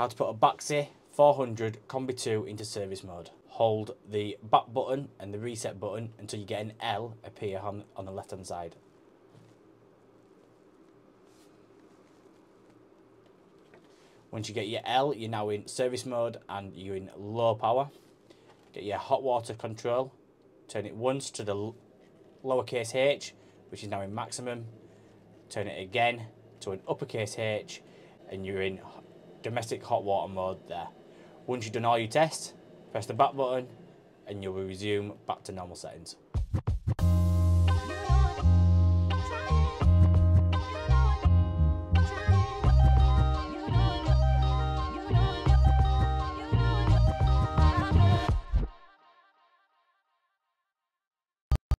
How to put a Baxi 400 Combi 2 into service mode. Hold the back button and the reset button until you get an L appear on, on the left hand side. Once you get your L, you're now in service mode and you're in low power. Get your hot water control. Turn it once to the lowercase h, which is now in maximum. Turn it again to an uppercase H and you're in domestic hot water mode there. Once you've done all your tests, press the back button and you'll resume back to normal settings.